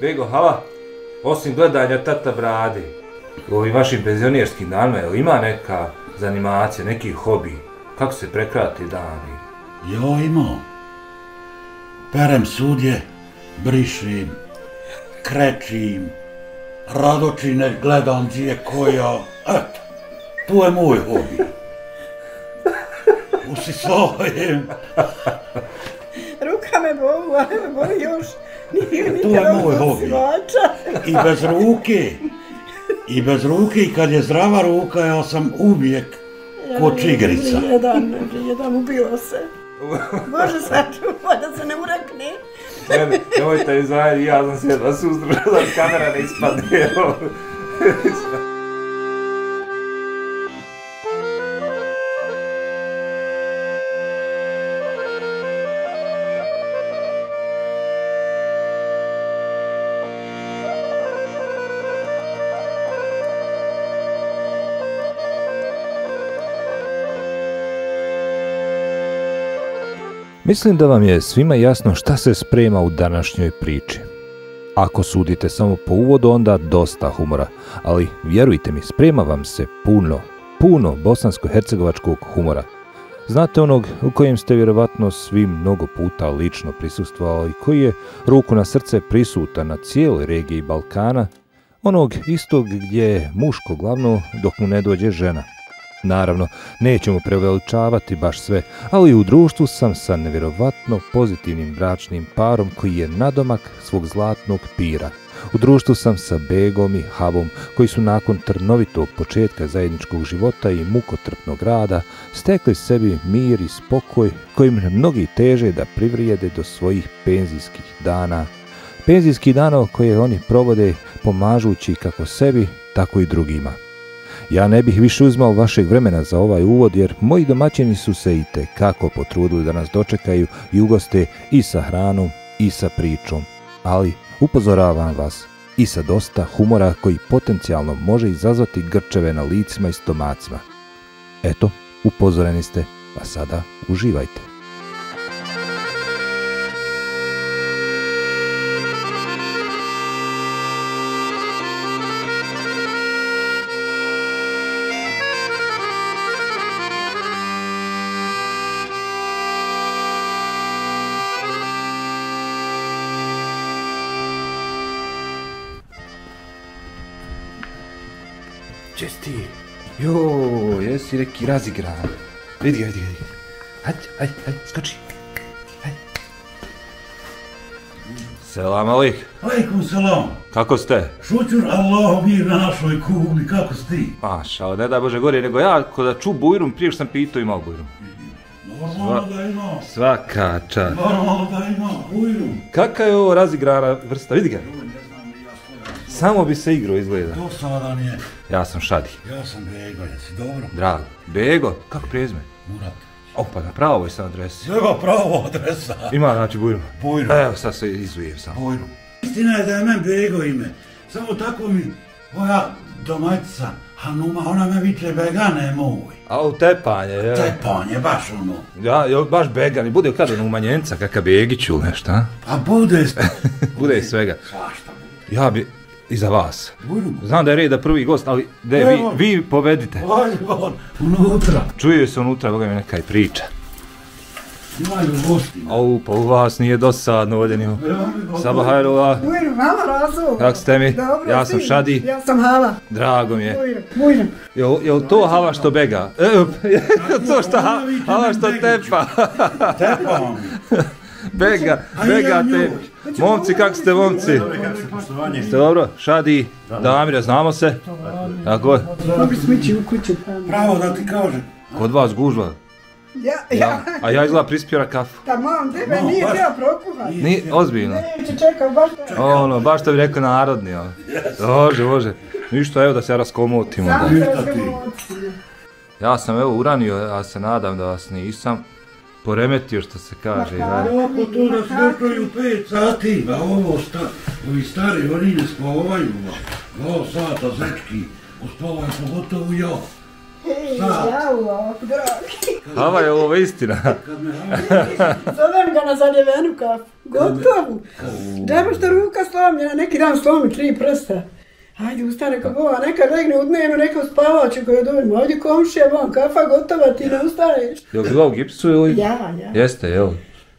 Bego, hala, osim gledanja tata brade, u ovim vašim penzionerskim danima, jel ima neka zanimacija, neki hobi? Kako se prekrati dani? Jo, imao. Perem sudje, brišim, krećim, radočine gledam gdje koja, eto, to je moj hobi. Usisvajem, Ruka me boli, a ne me boli još. To je moj hobi. I bez ruke, i bez ruke, i kad je zdrava ruka, ja sam uvijek ko čigrica. Jedan, jedan ubio se. Bože sačuva da se ne urekne. Ne, ne, nemojte izvajati, ja sam se jedva da kamera ne ispadne. Mislim da vam je svima jasno šta se sprema u današnjoj priči. Ako sudite samo po uvodu, onda dosta humora, ali vjerujte mi, sprema vam se puno, puno bosansko-hercegovačkog humora. Znate onog u kojem ste vjerovatno svi mnogo puta lično prisustvovali, koji je ruku na srce prisutan na cijeloj regiji Balkana, onog istog gdje je muško glavno dok mu ne dođe žena. Naravno, nećemo preveličavati baš sve, ali u društvu sam sa nevjerovatno pozitivnim bračnim parom koji je nadomak svog zlatnog pira. U društvu sam sa Begom i Havom, koji su nakon trnovitog početka zajedničkog života i mukotrpnog rada stekli sebi mir i spokoj kojim mnogi teže da privrijede do svojih penzijskih dana. Penzijski dana koje oni provode pomažući kako sebi, tako i drugima. Ja ne bih više uzmao vašeg vremena za ovaj uvod jer moji domaćini su se i te kako potrudili da nas dočekaju i ugoste i sa hranom i sa pričom. Ali upozoravam vas i sa dosta humora koji potencijalno može izazvati grčeve na licima i stomacima. Eto, upozoreni ste, pa sada uživajte. Jo, jesi neki razigran. Vidi ga, vidi ga, vidi ga. Hajde, hajde, hajde, skoči. Hajde. Selam alik, Alaikum salam. kako ste? Šućur Allahu mir na našoj kugli, kako si ti? Maša, ne da Bože gore, nego ja ko da ču bujrum, prije što sam pitao imao bujrum. Normalno da ima, Svaka čast. normalno da ima, ujru. Kaka je ovo razigrana vrsta, vidi ga. Samo bi se igrao izgleda. Dosadan je. Ja sam Šadi, Ja sam Bego, jesi dobro? drago. Bego, kako prijezme? Murat. Opa, na pravoj sam adresi. Evo pravo adresa. Ima, znači, bujrum. Bujrum. Evo, sad se izvijem samo. Bujru. Istina je da je men Bego ime. Samo tako mi moja domaćica Hanuma, ona me viče Begane moj. A u tepanje, je. Tepan je baš ono. Ja, jo, baš began, i bude kad ono umanjenca, kakav Begić ili nešto, a? Pa bude Bude i svega. svašta bude. Ja bi i za vas. Znam da je red da prvi gost, ali de, vi, vi povedite. Ajde, on, unutra. Čuje se unutra, boga mi neka i priča. Imaju gosti. Au, pa u vas nije dosadno ovdje nimo. Sabah hajrova, Bujru, mama razu. kako ste mi? Dobro, ja sam. Šadi, Ja sam Hala. drago mi je. Bujru, bujru. Jel, jel to hava što bega? E, to što ha, hava što tepa. Tepan. Bega, A i ja bega te. Momci, kako ste momci? Ste dobro? Šadi, Damire, znamo se? Tako je. Mogli smo ići u kuću. Pravo da ti kažem. Kod vas gužva. Ja, ja. A ja izgleda prispjera kafu. Tamam, tebe No, nije treba prokuhati. Ni, ozbiljno. Neće čekam baš da... Ono, baš to bi rekao narodni, ono. Može, može. Ništa, evo da se ja raskomotim. Sam se razgovoriti. Ja sam evo uranio, ja se nadam da vas nisam poremetio što se kaže. Ma ja. Oko to da se došli u pet sati, a ovo sta, ovi stari, oni ne spavaju. Dva sata zečki, uspavaju pogotovo ja. Ej, Sad. jao, dragi. Hava je ovo istina. Kad me havi, Zovem ga na zaljevenu kafu. Gotovo. Džaba što ruka slomljena, neki dan slomi tri prsta. Ajde, ustane kao bova, neka legne u dnevno, neka uspavaće koju dovoljimo. Ovdje komšija, vam kafa gotova, ti ne ustaneš. Je li bila u gipsu ili? Ja, ja. Jeste, jel?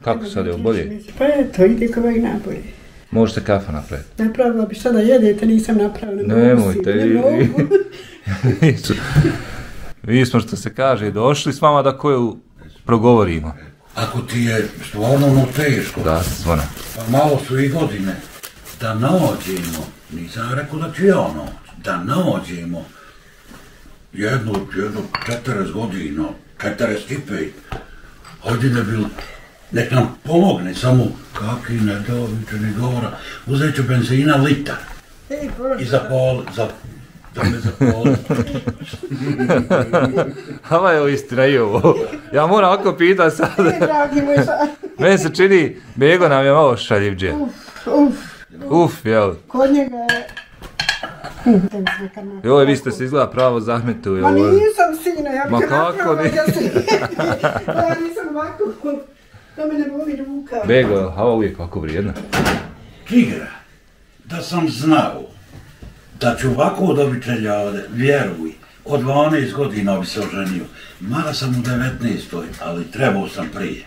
Kako sad je bolje? Pa eto, ide kao ovih nabolje. Može se kafa napraviti. Napravila bi šta da jedete, nisam napravila. Ne Nemojte, ne mogu. Mi smo što se kaže došli s vama da koju progovorimo. Ako ti je stvarno ono teško, Da, zvona. pa malo su i godine, da nađemo, nisam rekao da ću ja naći, da nađemo jednu, jednu 40 godina, 45, hajde da bil, nek nam pomogne, samo kakvi ne doviče ni govora, uzet ću benzina litar i za pol, za, da me za pol. Hava je istina i ovo. Ja moram ovako pitat sad. Meni se čini, Bego nam je malo šaljivđe. Uf, Uf, jel? kod njega je... Joj, vi ste se izgleda pravo zahmetu. Ma nisam sine, ja Ma bih kako napravila ni- da se... ja nisam ovako... Da me ne boli ruka. Bego, jel hava uvijek ovako vrijedna? Tigra, da sam znao da ću ovako dobiti čeljade, vjeruj, od 12 godina bi se oženio. Mada sam u 19. ali trebao sam prije.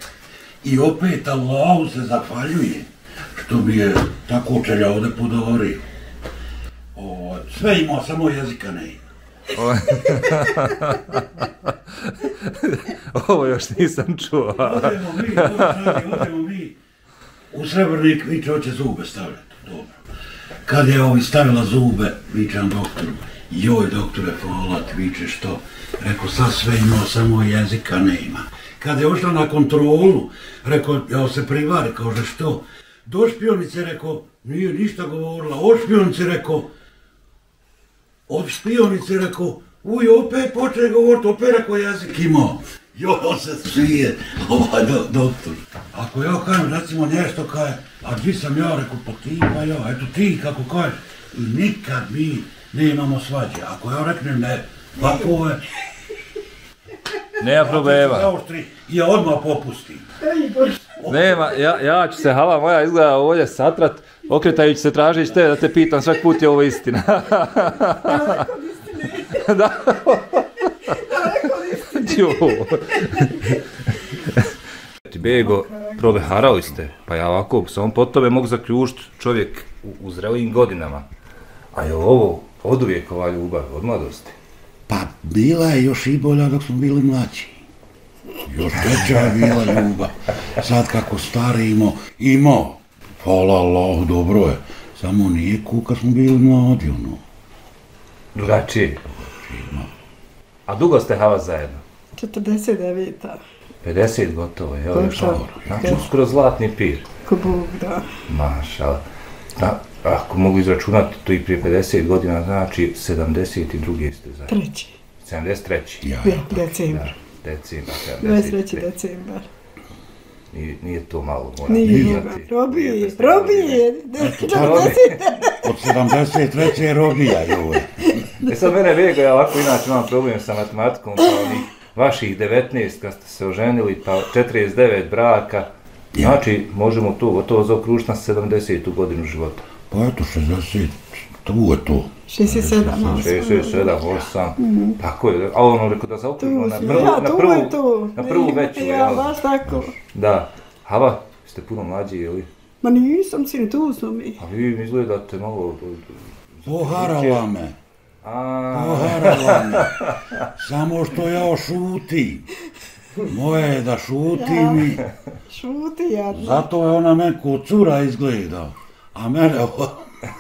I opet Allahu se zahvaljuje što mi je tako čeljade podorio. O, sve ima, samo jezika ne ima. Ovo još nisam čuo. Odemo mi, odemo, mi. U Srebrnik viče hoće zube stavljati. Dobro. Kad je ovi stavila zube, vičem doktoru. Joj, doktore, hvala ti, viče što? Rekao, sad sve ima, samo jezika nema. Kad je ošla na kontrolu, rekao, ja se privari, kaže, što? Do špionice, rekao, nije ništa govorila. O špionice, rekao, od špionice, rekao, uj, opet počne govoriti, opet rekao jezik imao. Jo, on se smije, ovaj do, doktor. Ako ja kažem, recimo nešto kaže, a gdje sam ja, rekao, pa ti, pa ja, eto ti, kako kažeš, i nikad mi nemamo svađe. Ako ja reknem ne, ovako je, Nema problema. i ja odmah popustim. Nema, ja, ja ću se, hala moja izgleda ovdje satrat, okretajući se tražići te da te pitam svaki put je ovo istina. Da. Jo. Ti Bego, probeharali ste, pa ja ovako, samo po tome mogu zaključiti čovjek u, u zrelim godinama. A je ovo od uvijek ova ljubav, od mladosti? Pa bila je još i bolja dok smo bili mlađi. Još veća je bila ljubav. Sad kako starimo, imao. Hvala Allah, dobro je. Samo nije ku kad smo bili mladi, ono. Drugačije. A dugo ste hava zajedno? 49. 50 gotovo, je još to. malo. Znači, uskoro zlatni pir. Ko Bog da. Mašala. Da, ako mogu izračunati to i prije 50 godina, znači 72. ste zajedno. Treći. 73. Ja, Ja, decembar. Da, decembar. 23. decembar. Nije, nije to malo, moram Nije priznati. Robije, Nije to robije. Robije. 40. od 73. je robija, joj. E sad mene vega, ja ovako inače imam problem sa matematikom, pa onih vaših 19 kad ste se oženili, pa 49 braka, znači možemo tu gotovo zaokružiti na 70. godinu života. Pa eto, 60, tu je to. 67. 67, 8, tako je, a ono rekao da zaokružimo na prvu, ja, na prvu, na prvu veću, Ja, jel? baš tako. Da, Hava, ste puno mlađi, ili? Ma nisam sine, tu smo mi. A vi mi izgledate malo... Poharala me, A, poharala me. Samo što ja šutim. Moje je da šutim i Šuti jadno. zato je ona neko cura izgleda. A mene ovo...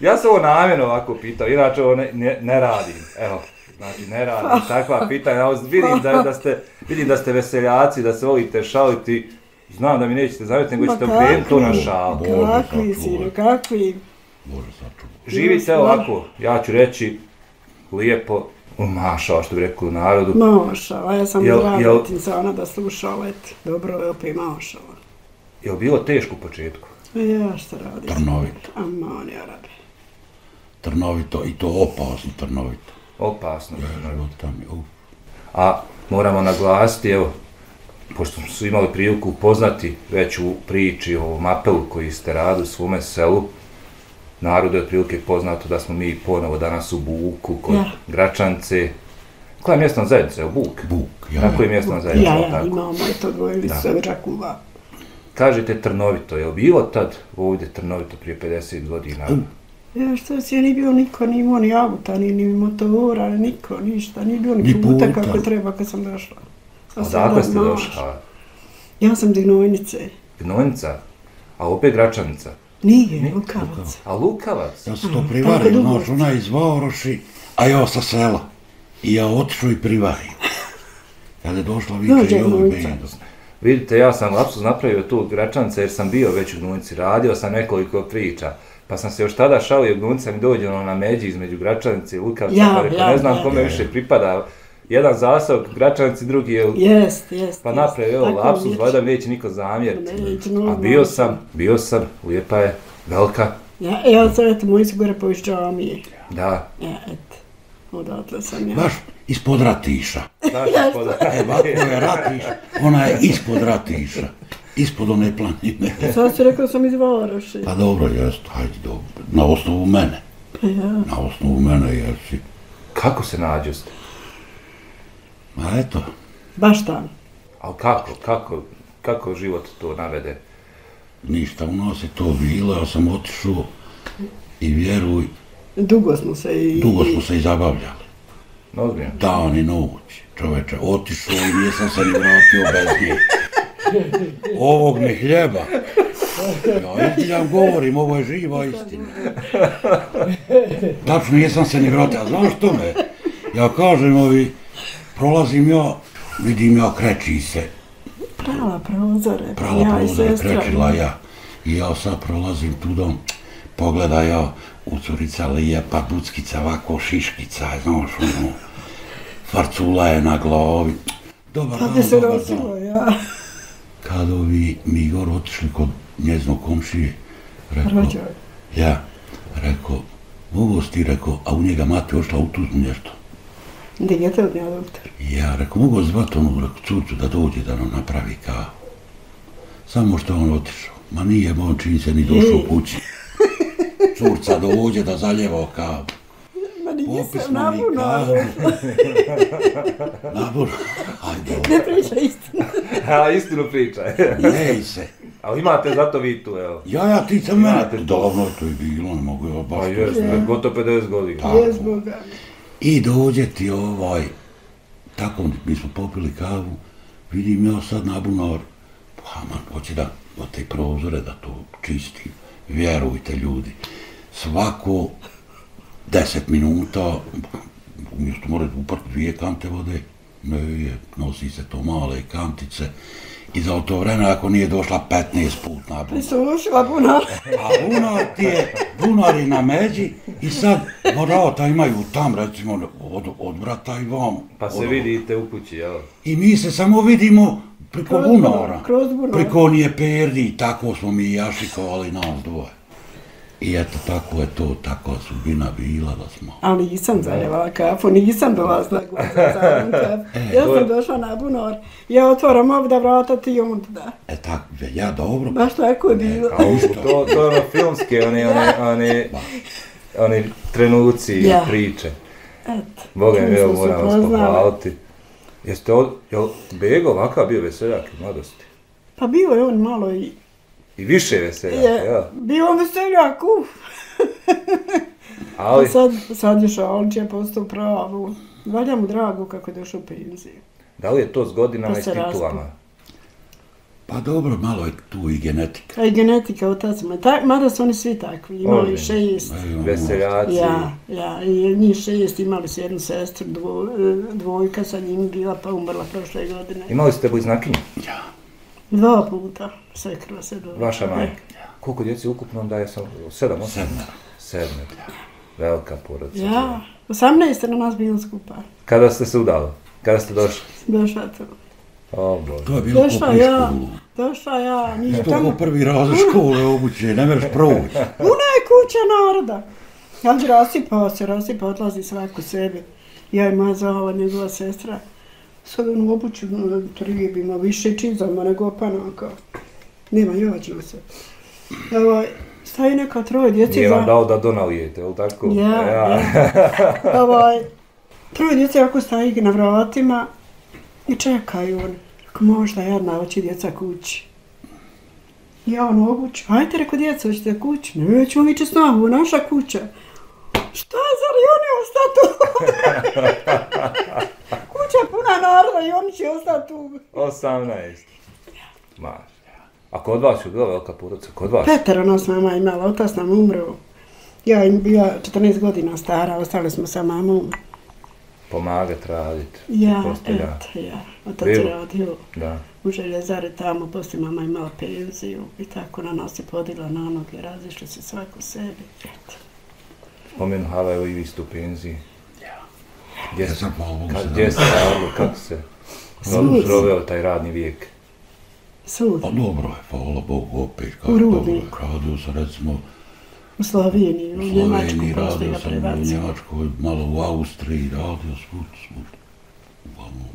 Ja sam ovo namjerno ovako pitao, inače ovo ne, ne, ne radim, evo. Znači, ne radim takva pitanja, ja vidim da, da, ste, vidim da ste veseljaci, da se volite šaliti, znam da mi nećete zavjeti, nego ćete okrenuti to na kakvi? šalu. Bože, Kakvi sine, kakvi. Bože, sačuvaj. Živite ovako, ja ću reći, lijepo, umašao, što bi rekao u narodu. Maošava, ja sam Jel- jel, za ona da slušala, et. Dobro je opet maošava. Je li bilo teško u početku? E, ja šta radim? Trnovito. Aman, ja rabi. Trnovito i to opasno trnovito. Opasno. Mi, uf. A moramo naglasiti, evo, pošto su imali priliku upoznati već u priči o ovom apelu koji ste radili u svome selu, narodu je otprilike poznato da smo mi ponovo danas u Buku kod Ja. Gračance. Koja je mjesna zajednica? Evo, Buk. Buk, ja. Kako je mjesna zajednica? Ja, ja, tako? imamo to dvoje Da. Kažete trnovito, je li bilo tad ovdje trnovito prije 50 godina? Ja što se nije bio niko, ni imao ni auta, ni, ni motora, ni niko, ništa, nije bio ni, Ni puta, puta. kako treba kad sam došla. Sa Odakle ste selom, došli? znaš. A, Ja sam Dignojnice. Gnojnica, a opet Gračanica. Nije, Lukavac. A Lukavac? Ja sam to privario, dugo. znaš, ona iz Vaoroši, a ja sa sela. I ja otišao i privario. Kada je došla Vika i Gnojnica. bendo. Vidite, ja sam lapsus napravio tu Gračance jer sam bio već u Gnojnici, radio sam nekoliko priča. Pa sam se još tada šalio, Gnojnica mi dođe ono na međi između Gračanice i Lukavca, Ja, pa rekao, ja, ne znam ja. kome više pripada. Jedan zasok, Gračanici, drugi je Jest, jest. Pa jest. napravio evo lapsus, valjda mi neće niko zamjeriti. Neće, no, A bio sam, bio sam, lijepa je, velika, Ja, ja sam, eto, moji su gore poviš džamije. da, Ja, eto. Odatle sam ja. Baš ispod ratiša. znaš. E, bako je ratiš, ona je ispod ratiša. Ispod one planine. Sad si rekao da sam iz Varoši. Pa dobro, jest, hajde, dobro. Na osnovu mene. Pa ja. Na osnovu mene, jesi. Kako se nađoste? Ma eto, Baš tamo. Ali kako, kako, kako život to navede? ništa u nas je to bilo, ja sam otišao i vjeruj, Dugo smo se i... dugo smo se i zabavljali. Ozbiljno. Dan i noć, čoveče, otišao i nisam se ni vratio bez nje. Ovog mi hljeba. Ja istinjam govorim, ovo je živa istina. Tačno nisam se ni vratio, a znaš što me? Ja kažem ovi, prolazim ja, vidim ja kreći se, Prava prozore. prala ja i sestra. krećila ja. I ja sad prolazim tudom, pogleda ja, u curica lijepa, buckica, ovako šiškica, znaš, ono, farcula je na glavi. Dobar Kad dan, bi se dobar nosilo, dan. ja. Kad ovi mi gor otišli kod njeznog komšije, rekao, ja, rekao, mogu si ti, rekao, a u njega mati ošla u tuzmu nešto. Gdje je te odnija doktor? Ja rekao, mogu zvat onu, rekao, cucu da dođe da nam napravi kavu. Samo što on otišao. Ma nije, on čini se ni došao kući. Curca dođe da zaljeva kavu. Ma napuno. kavu. Nabor, ajde, Ne priča istinu. A, istinu pričaj. nej se. Ali imate zato vi tu, evo. Ja, ja, ti sam mene. Znate to. Davno to je bilo, ne mogu ja baš. Pa jes, gotovo 50 godina. Tako. Jes Boga. I dođe ti ovaj, tako mi smo popili kavu, vidim ja sad na bunar, pa man, hoće da od te prozore da to čisti, vjerujte ljudi, svako deset minuta, umjesto mora upati dvije kante vode, ne je, nosi se to male kantice, i za to vreme ako nije došla 15 put na bunar. Sušila puno. A bunar ti je, bunar je na međi i sad vrata imaju tam recimo od, od vrata i vam. Pa se od- vidite u kući, jel? I mi se samo vidimo preko Kroz bunara. bunar, kroz bunar. Preko onije perdi i tako smo mi jašikovali nas dvoje. I eto tako je to, tako je sudbina bila da smo. Ali nisam zaljevala kafu, nisam dolazila gore za ovom kafu. Ja to je- sam došla na bunor, ja otvaram ovdje vrata, ti on da. E tako, ja dobro. Baš tako je bilo. A u, to, to je ono filmske, one, one, one, one trenuci i Ja. priče. Eto. Boga mi, evo moram vas pohvaliti. Jeste od, jel Bego ovakav bio veseljak u mladosti? Pa bio je on malo i... I više veseljak, Je, jel? bio on veseljak, uf. Ali, A sad, sad je šalče postao pravu. Valja mu drago kako je došao u penziju. da li je to s godinama Pa i s titulama? Pa dobro, malo je tu i genetika. A i genetika otac mu je tak, mada su oni svi takvi, imali Ozbiljno. šest. E, Veseljaci. Ja, ja, i njih šest imali su jednu sestru, dvo, e, dvojka sa njim bila pa umrla prošle godine. Imali ste bliznakinju, Ja, Dva puta sve krva se do... vaša majka. Koliko djeci ukupno da je sam, sedam, osam? Sedmero. Sedmero. Velika porodica. Ja, 18 na nas bilo skupa. Kada ste se udali? Kada ste došli? Došla tu. O, Bože. to je bilo Došla ko ja, školu. došla ja, njih To tamo. ko prvi razred škole obuće, ne mereš proći. Puna je kuća naroda. Ali rasipao se, rasipao, odlazi svako sebi. Ja i moja zahova, njegova sestra. Sad onu obuću no, trijebi, ima više čizama nego panaka. Nema, jođu se. Ovaj, staje neka troje djece Nije vam za... dao da donalijete, je li tako? Ja, ja. ovaj, troje djece ako staje na vratima i čekaju on. Možda jedna oći djeca kući. Ja on obuću, ajte reko djeca, hoćete kući? Nećemo mi će snagu, naša kuća. Šta, zar i oni ostati tu? kuća puna naroda i oni će ostati tu. 18. Maš. A kod vas je bila velika porodica? Kod vas? Petero nas mama imala, otac nam umro. Ja im bila 14 godina stara, ostali smo sa mamom. Pomagat radit. Ja, eto, ja. Otac je radio Da. u željezari tamo, poslije mama imala penziju i tako na nas je podila na noge, razišli se svako sebi. Eto. Spomenu Hava, evo i vi ste u penziji. Gdje, Ja sam, Bogu, kad, se gdje ste radili, kako se proveo taj radni vijek? Sud, Pa dobro je, hvala Bogu, opet, U kako dobro je. Radio sam, recimo, u Sloveniji, u u Njemačku, radio ga sam u prebacio. Njemačkoj, malo u Austriji, radio svud, svud. Uglavnom,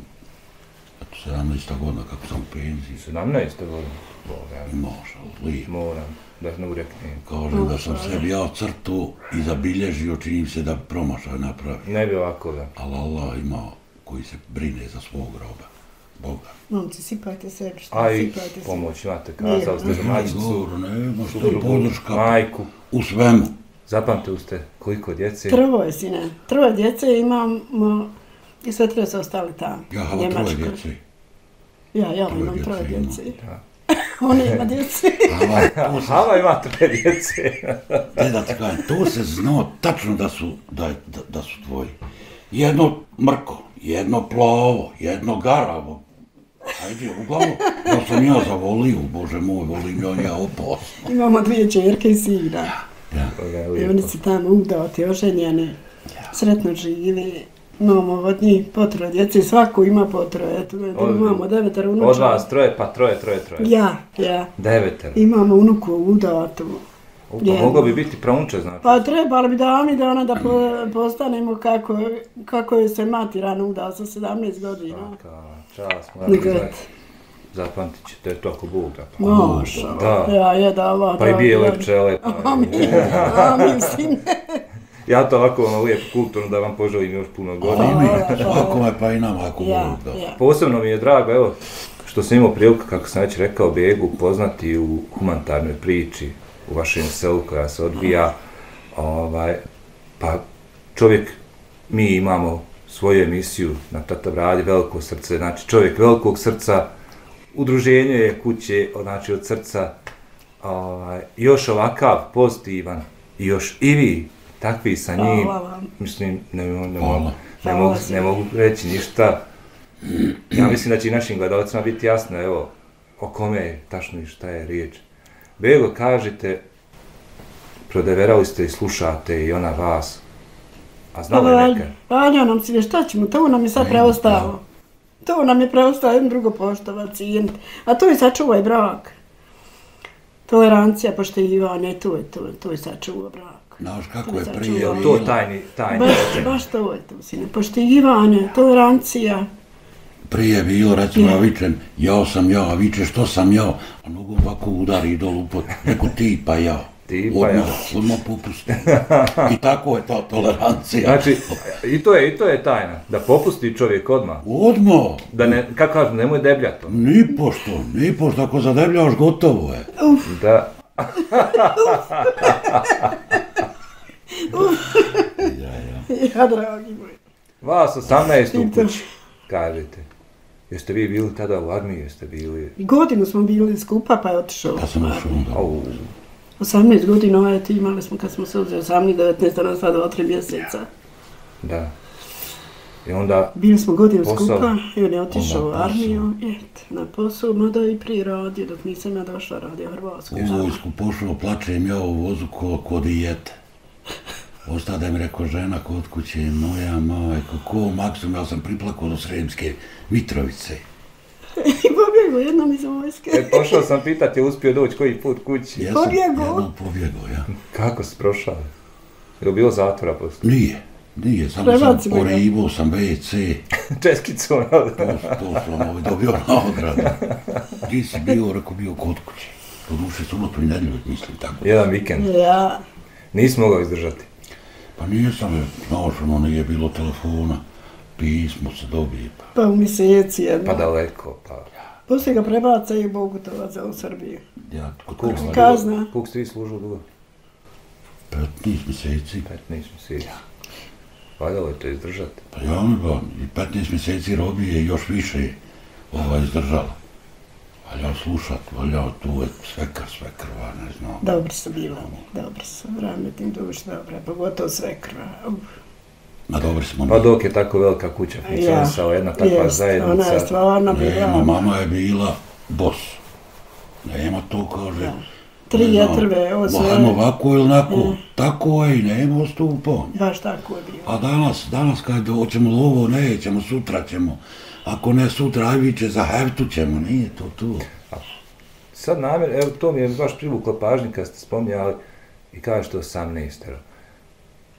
17. godina kako sam u penziji, 17. godina. Boga, i mašal, lijepo. moram da ne ureknem. Kažem da sam sebi ja crtu i zabilježio, čini mi se da promašaj napravi. Ne bi ovako da. Ali Allah ima koji se brine za svog roba. Boga. Momci, sipajte sebi, šta A i sipajte sebi. pomoć imate, kazali ste za Ne, mačicu, govor, nema što je podrška majku. u svemu. Zapamtili ste koliko djece? Troje, sine. Troje djece imamo i sve troje su ostali tamo. Ja hava troje djece. Ja, ja Troje imam troje djece. Da. On ima djece. Hava, Hava ima troje djece. ne da ti kažem, to se znao tačno da su, da, da, da su tvoji. Jedno mrko, jedno plavo, jedno garavo. Ajde, uglavnom, ja sam ja zavolio, bože moj, volim ja, ja opasno. Imamo dvije čerke i sina. Boga je I oni su tamo udati, oženjene, sretno žive. Imamo od njih potroje djece, svako ima potroje. Eto, eto, Od- imamo devetero unuča. Od vas troje, pa troje, troje, troje. Ja, ja. Devetero. Imamo unuku udatu. Upa, jedno. moglo bi biti praunče, znači. Pa trebalo bi davni dana da po, postanemo kako, kako je se mati rano udala sa 17 godina. Svaka čast, moram znati. Zapamtit ćete to ako Bog da. pa. Moša, Da. ja je da ova... Pa i da, bijele pčele. Pa. Amin, amin, sine. Ja to ovako ono lijepo kulturno da vam poželim još puno godina. Svako je pa i nama ako Ja, Bog da. ja. Posebno mi je drago, evo, što sam imao priliku, kako sam već rekao, Begu upoznati u humanitarnoj priči u vašem selu koja se odvija. Ovaj, pa čovjek, mi imamo svoju emisiju na Tata Bradi, Veliko srce, znači čovjek velikog srca, udruženje je kuće, znači od srca, ovaj, još ovakav pozitivan, i još i vi, takvi sa njim, Hvala vam. mislim, ne, ne, ne, Hvala. mogu, ne, mogu, ne mogu reći ništa. Ja mislim da će i našim gledalcima biti jasno, evo, o kome je tačno i šta je riječ. Bego, kažete, prodeverali ste i slušate i ona vas, a znala je neka. Valja nam si, šta ćemo, to nam je sad preostalo. To nam je preostalo jedno drugo poštovat, cijeniti. A to je sačuvaj brak. Tolerancija, poštivanje, to je to, to je sačuva brak. Znaš kako je je prije začudo. to tajni, tajni Baš, baš to je to, sine. Poštivanje, tolerancija. Prije je bilo, recimo, ja vičem, ja sam ja, a viče, što sam ja, a nogom ovako udari dolu pod, neko ti pa ja. Ti pa ja. Odmah, odmah popusti. I tako je ta tolerancija. Znači, i to je, i to je tajna, da popusti čovjek odmah. Odmah, Da ne, kako kažu, nemoj debljati to. ni pošto, ni pošto, ako zadebljaš, gotovo je. Da, Ja, dragi moj. vas 18 u I to. kući, kažete. Jeste vi bili tada u armiji, jeste bili... I godinu smo bili skupa, pa je otišao. Pa sam ušao onda. Au, 18 godina, ovaj ti imali smo kad smo se uzeli 18, 19, da nam sad dva, tri mjeseca. da. I onda, Bili smo godinu Posao. skupa i on je otišao u armiju, et, na posao, mada i prije radio, dok nisam ja došla, radio u Hrvatsku. U vojsku pošao, plačem ja u vozu ko, ko dijete. Ostade mi rekao žena kod kuće, moja majko, ko maksimum, ja sam priplakao do Sremske Mitrovice. I pobjegao jednom iz vojske. e, pošao sam pitati, je uspio doći koji put kući. Jesam Pobjegao? jednom pobjegao, ja. Kako si prošao? Je li bilo zatvora poslije? Nije. Nije, samo sam orivo sam WC, Českicu, ono. to, to sam ovaj dobio nagradu. Gdje si bio, rekao bio kod kuće. To duše subotu i nedjelju, mislim tako. Jedan vikend. Ja, Nisi mogao izdržati. Pa nisam, je, znaš, ono, nije bilo telefona, pismo se dobije, pa. pa u mjeseci jedno. Pa daleko, pa... Poslije ga prebaca i Bogu to za u Srbiju. Ja, kod kuće, si Kazna. Kuk si ti služio dugo? 15 mjeseci. 15 mjeseci. Valjalo je to izdržati. Pa ja mi ba, i 15 mjeseci robije i još više ovaj izdržala. Valja slušat, valja tu je sve kr, sve krva, ne znam. Dobri su bila, dobri su, rame tim duš, dobra, pogotovo sve krva. Uf. Ma dobri smo Pa dok je tako velika kuća funkcionisala, jedna takva jest, zajednica. Ona je stvarno bila. Nema, mama je bila bos. Nema to, kaže. Da. Tri jetrve, ovo sve. Ajmo ovako ili onako. Mm. Tako je i nema ostupanja. Baš tako je bilo. A danas, danas kad hoćemo lovo, nećemo, sutra ćemo. Ako ne sutra, aj viće, za heftu ćemo, nije to tu. Sad namjer, evo to mi je baš privukla pažnje kad ste spominjali i kažete 18. evo.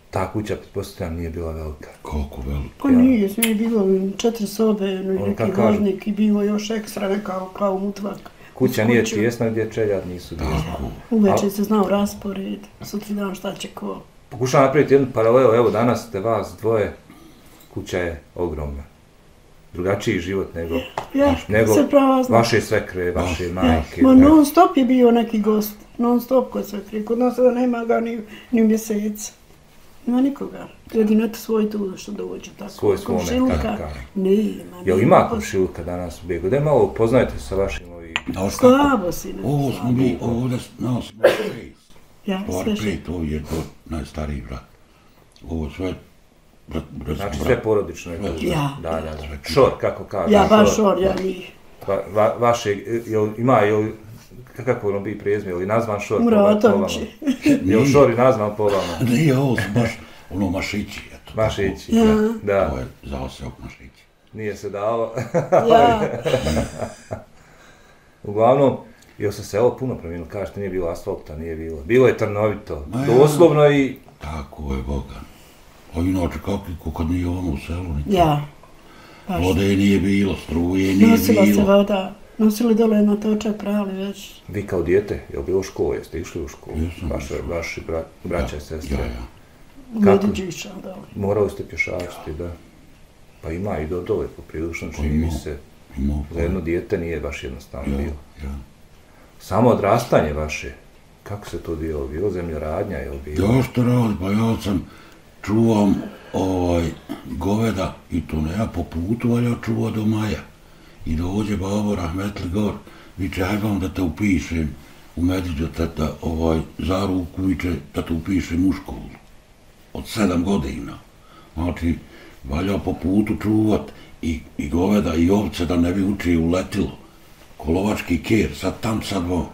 Ta kuća, pretpostavljam, nije bila velika. Koliko veliko. Pa nije, sve je bilo četiri sobe, no, i Ono, neki hodnik i bilo još ekstra neka kao mutvak. Kuća nije tijesna gdje čeljad nisu tijesni. Tako. Uveče se znao raspored, sutri dan šta će ko. Pokušavam napraviti jednu paralelu, evo danas ste vas dvoje, kuća je ogromna. Drugačiji život nego, Ja, nego vaše svekre, vaše Ja, majke. ma da. non stop je bio neki gost, non stop kod sve krije. Kod nas sada nema ga ni, ni mjesec. Nema nikoga. Jedino eto svoj tu što dođe tako. Svoj svome, Komšiluka tako. Nema. Jel nema. ima komšiluka danas u bijegu? Da malo upoznajte sa vašim ovim... Kako? Slabo si. ne Ovo smo mi, ovdje nas smo. Ja, Stvar sve što. pet, ovo je to najstariji brat. Ovo sve, brat, Znači sve porodično je to. Ja. Da, da, da. Šor, kako kaže. Ja baš on, ja njih. Va, va, vaše, jel, ima, jel, kako ono bi prijezme, ili nazvan šor po- vama? Jel šor i nazvan po vama? Nije ovo su baš ono mašići, eto. Mašići, Ja. da, Ovo je zaoseo mašići. nije se dalo. Ja, Uglavnom, jel se selo puno promijenilo, kažete nije bilo asfalta, nije bilo. Bilo je trnovito, Ma ja. doslovno i Tako je, Boga. A inače, kako kad nije ovamo u selu, ni ja. Baš. Vode nije bilo, struje nije Nosila se bilo. voda. Nosili dole na točak prali već. vi kao dijete, jel bilo u školu, jeste išli u školu? Jesam Vaše, išao. vaši bra, braća i sestre. Ja, ja. Kako? Dole. Morali ste pješačiti, da. Pa ima i do dole, poprilično čini mi ima. se. Imao Za jedno dijete nije baš jednostavno Ja, bilo. ja. Samo odrastanje vaše, kako se to bilo? Bilo zemljoradnja, je li bilo? Ja što radi, pa ja sam čuvam ovaj goveda i to ne ja po putu, ali ja čuva do maja. I dođe babo Rahmetli Gor, viče, aj vam da te upišem u Mediđu, da, da ovaj, za ruku, viče, da te upišem u školu. Od sedam godina. Znači, valja po putu čuvat i, i goveda i ovce da ne bi uči uletilo. Kolovački ker, sad tam, sad vo.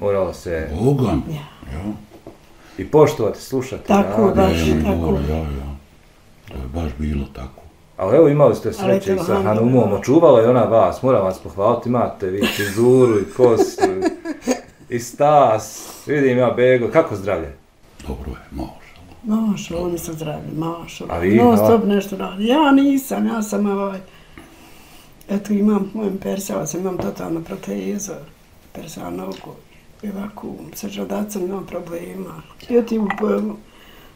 Moralo se Bogan. Ja. Ja. I poštovati, slušati. Tako, raditi. baš. Ja, ja, tako. ja, ja. To je baš bilo tako. Ali evo imali ste sreće i sa. Hanumom, očuvala je ona vas, moram vas pohvaliti, imate vi frizuru i kosu i stas, vidim ja Bego, kako zdravlje? Dobro je, može. Mašo, oni su zdravi, mašo. A vi, Non a? stop nešto radi. Ja nisam, ja sam ovaj... Eto, imam, mojem persava sam, imam totalno protezu. Persa nogu. I ovako, sa žadacom imam problema. Ja ti po,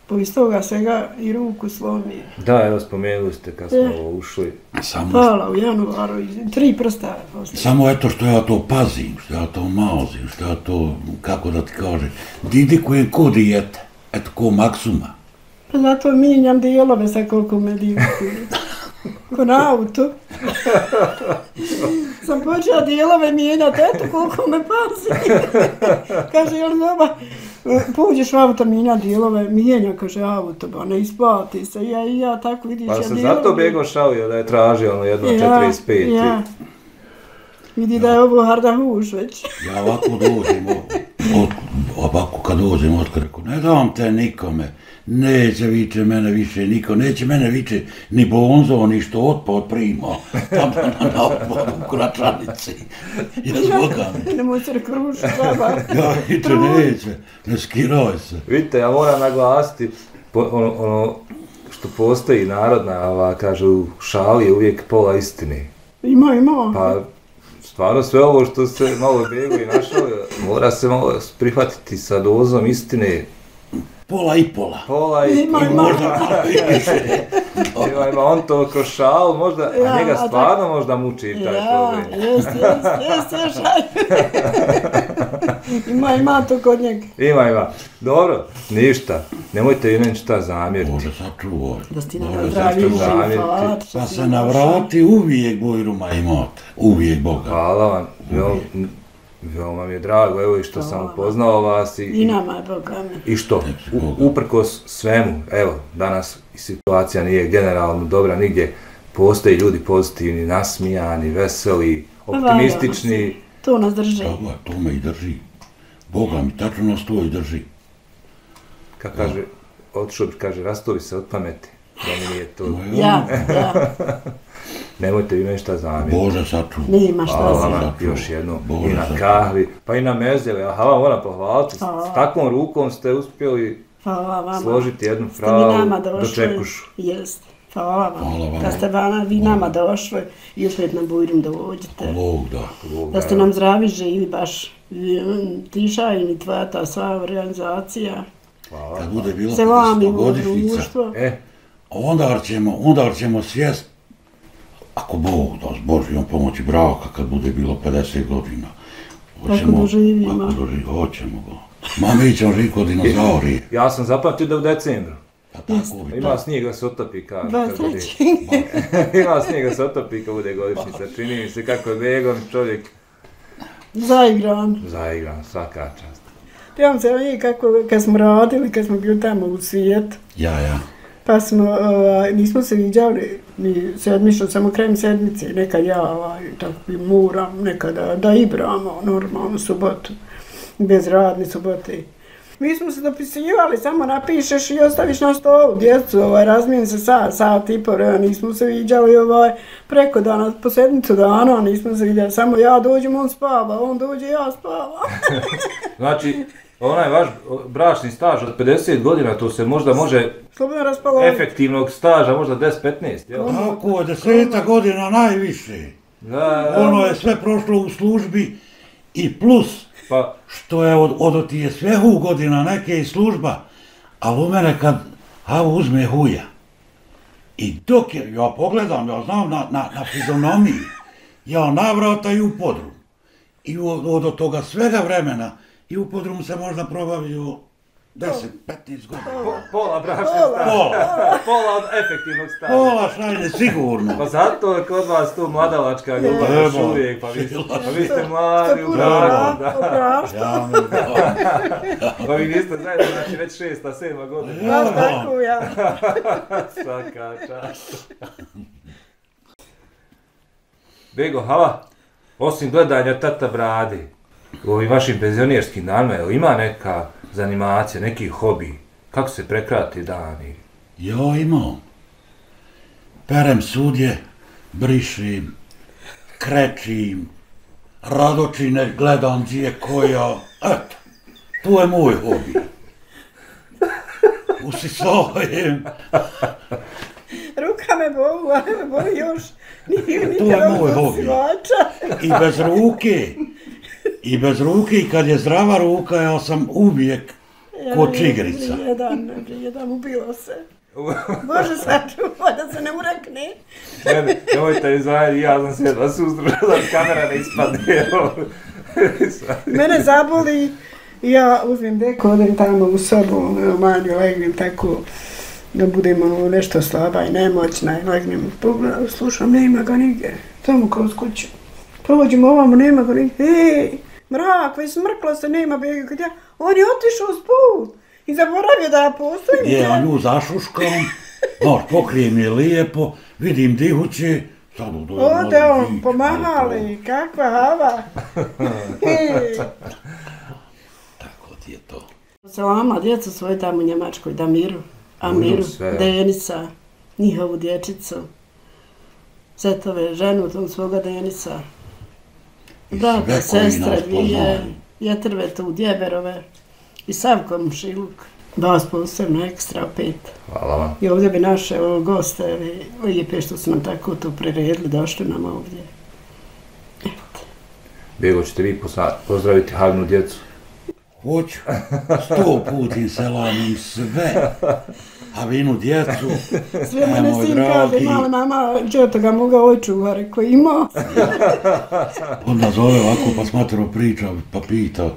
po iz toga svega i ruku slomi. Da, evo spomenuli ste kad smo E. ušli. Samo, Pala u januaru, tri prsta poslije. samo eto što ja to pazim, što ja to mazim, što ja to, kako da ti kažem, didikujem ko dijete, eto ko maksuma. Pa zato mijenjam dijelove sa koliko me divkuju. Ko na autu. Sam počela dijelove mijenjati, eto koliko me pazi. kaže, jel zoba, pođeš u auto mijenja dijelove, mijenja, kaže, auto, ba ne isplati se. Ja i ja tako vidiš, Pa ja se dijelove- zato Bego šalio da je tražio ono jedno 45. Ja, Vidi da je ovo harda huš već. Ja ovako dođem, ovako kad dođem, otkad rekao, ne dam te nikome, neće viče mene više niko, neće mene viče ni bonzo, ni što otpad prima, tamo na, na otpadu u kračanici. Ja zbogam. Nemoj se kruš, treba. Ja viče, neće, ne skiraj se. Vidite, ja moram naglasiti, po, ono, ono, što postoji narodna, ova, kažu, šali je uvijek pola istine. Ima, ima. Pa, stvarno sve ovo što se malo bego i našao, mora se malo prihvatiti sa dozom istine. Pola i pola. Pola i, Ima, i ima. Možda malo i više. Ima, ima on to šal, možda, Ja, a njega a stvarno možda muči taj Ja, problem. jest, jest, jest, jest, Ima, ima to kod njega. Ima, ima. Dobro, ništa. Nemojte vi meni šta zamjeriti. Bože, sačuvaj. Da si na zašto zdravi zamjeriti? hvala ti Pa se navrati uvijek Bojruma imate. Uvijek Boga. Hvala vam. Veoma, veoma mi je drago, evo i što sam upoznao vas i, I nama je Boga i što, u, uprkos svemu, evo, danas situacija nije generalno dobra nigdje, postoje ljudi pozitivni, nasmijani, veseli, optimistični. To nas drži. Tako je, to me i drži. Boga mi, tačno nas to i drži. Kako kaže, otišao bi, kaže, rastovi se od pameti. Da mi nije to. Ja, ja. Nemojte vi meni šta zamjeriti. Bože, sačuvaj. Nema šta Hvala za. vam Sačuvaj. još jednom Bože, i na sačuvaj. kahvi, pa i na mezele. Aha, vam moram pohvaliti, s, Hvala. s takvom rukom ste uspjeli Hvala vama. složiti jednu pravu nama došli. dočekušu. Jest. Hvala vam. Hvala vama. Da ste vana, vi nama došli i opet na Bujrum dođete. Bog da. Da ste nam zdravi živi baš. Tiša i tvoja ta sva organizacija. Kad bude bila u 50 godišnjica. E, onda ćemo, onda ćemo svijest, ako Bog da s Božijom pomoći braka, kad bude bilo 50 godina, doživimo. Kako doživimo, hoćemo ga. Ma mi ćemo živjeti kod dinozaurije. ja sam zapamtio da u decembru. Pa tako bi Ima snijeg da se otopi kaže. kad bude- 23. Ima snijeg da se otopi kad bude godišnjica. Čini mi se kako je Begon čovjek Zaigran. zaigran, svaka čast. Ja se mi kako, kad smo radili, kad smo bili tamo u svijetu, Ja, ja. Pa smo, ovaj, nismo se viđali ni sedmično, samo krajem sedmice, nekad ja ovaj, tako bi moram, nekada da igramo normalno subotu, bez radne subote. Mi smo se dopisivali, samo napišeš i ostaviš na stolu djecu, ovaj, razmijen se sat, sat i pol, evo, nismo se viđali ovaj, preko dana, po sedmicu dana, nismo se viđali, samo ja dođem, on spava, on dođe, ja spavam. Znači, onaj vaš bračni staž od 50 godina, to se možda može Slobodno raspoloženje. efektivnog staža, možda 10-15, jel? Tako je, deseta godina najviše. Da, Ono je sve prošlo u službi i plus pa, što je od, od ti je sve hu godina neke i služba, ali u mene kad Havo uzme huja i dok je, ja pogledam, ja znam na, na, na fizionomiji, ja navrata i u podrum. I od, od toga svega vremena i u podrum se možda probavio 10-15 godina. po, pola bračnog Pola. staža. Pola od efektivnog staža. Pola šajne sigurno. Pa zato je kod vas tu mladalačka ljubav još uvijek, pa vi, pa vi ste mladi u braku, da. Ja, mi. Pa vi niste zajedno, znači već šesta, sedma godina. Baš tako ja. Svaka čast. Bego, hava, osim gledanja tata brade, u ovim vašim penzionerskim danima, jel ima neka zanimacija, neki hobi? Kako se prekrati dani? Ja imam. Perem sudje, brišim, krećim, radočine gledam gdje koja, eto, to je moj hobi. Usisavajem, Ruka me bolu, a me boli još. Nije To je moj hobi. i bez ruke, i bez ruke, i kad je zdrava ruka, ja sam uvijek ko čigrica. Jedan, jedan, ubilo se. Bože sačuva da se ne urekne. Ne, ne, nemojte izvajati, ja sam se jedva suzdržao da kamera ne ispadne. Mene zaboli i ja uzmem deko, odem tamo u sobu, ono, manju, legnem tako, da budem ono, nešto slaba i nemoćna i legnem, pogledam, slušam, nema ga nigdje, tamo kroz kuću. Prođem ovamo, nema ga nigdje, ej, mrak, već smrklo se, nema bega, kad ja, on je otišao s put i zaboravio da ja postojim. Je, a nju zašuškam, noć pokrijem je lijepo, vidim dihuće, sad u dojem Ode on, pomahali, kakva hava. Tako ti je to. Salama, djecu svoje tamo u Njemačkoj, Damiru, Amiru, sve. Denisa, njihovu dječicu, setove, ženu tom svoga Denisa, brata, nas dvije. Jetrve tu, Djeberove i Savko Mušiluk. Vas posebno ekstra pet. Hvala vam. I ovdje bi naše o, goste, lijepe što su nam tako to priredili, došli nam ovdje. Eto. Bego, ćete vi pozdraviti Hagnu djecu? Hoću, sto puti selamim sve, a vinu djecu, Sve mene sin dragi. kaže, mama, mama, džeto ga moga očuva, rekao, ima. onda zove ovako pa smatro priča, pa pita,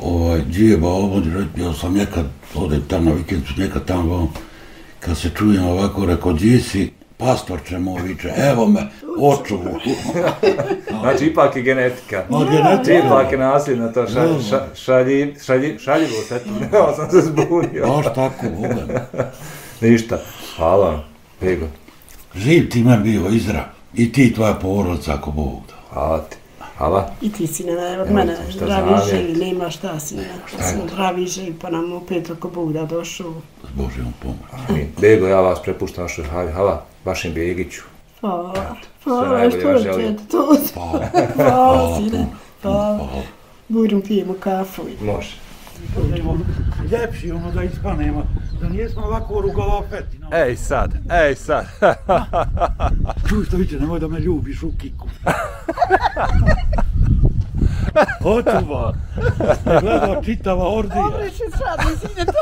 ovaj, džijeba ovdje, ja sam nekad, ode tam na vikendu, nekad tam vam, kad se čujem ovako, rekao, gdje si, pastorče moj viče, evo me, očuvu. Znači, ipak je genetika. Ma, genetika. Ipak je nasljedno to ša, ša, šalji, šalji, šaljivo se, evo sam se zbunio. Baš tako, Boga. Ništa. Hvala. Bego, Živ ti men bio izra, i ti tvoja porodica, ako Bog da. hvala ti. Hvala. I ti si ne, od mene zdravi živi, nema šta si, zdravi živi, pa nam opet ako Bog da došao. S Božjom pomoć. Amin. Bego, ja vas prepuštam našoj hali. Hvala vašim Begiću. Hvala, sve hvala, najbolje što vam je čet, to Hvala. Hvala, sine, hvala. Budem pijemo kafu. Može. Ljepši ono da ispanemo, da nijesmo ovako rugalopeti. No. Ej sad, ej sad. Čuj što viće, nemoj da me ljubiš u kiku. Ne gleda čitava ordija. Obriši sad, sine, to.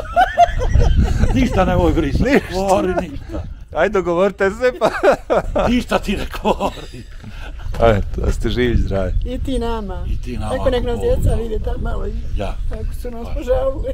Ništa nemoj grisa. Ništa. Kvori ništa. Ajde, dogovorite se pa. Ništa ti ne kvori. Ajde, da ste živi zdravi. I ti nama. I ti nama, Ako nek nas djeca vide tamo malo, i- Ja. ako su nas požalili.